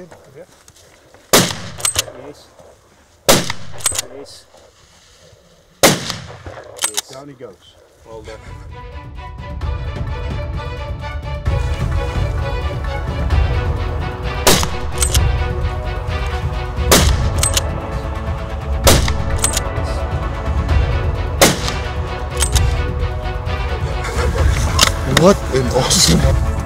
again. Yeah. Yes. Yes. Yes. Down he goes. Well done. What an awesome